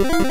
you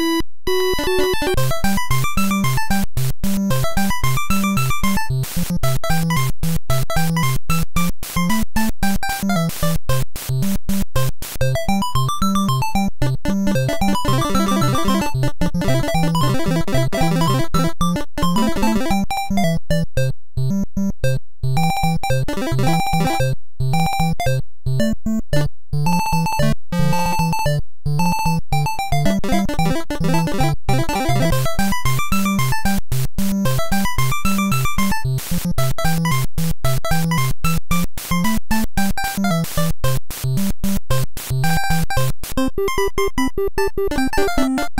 Thank you.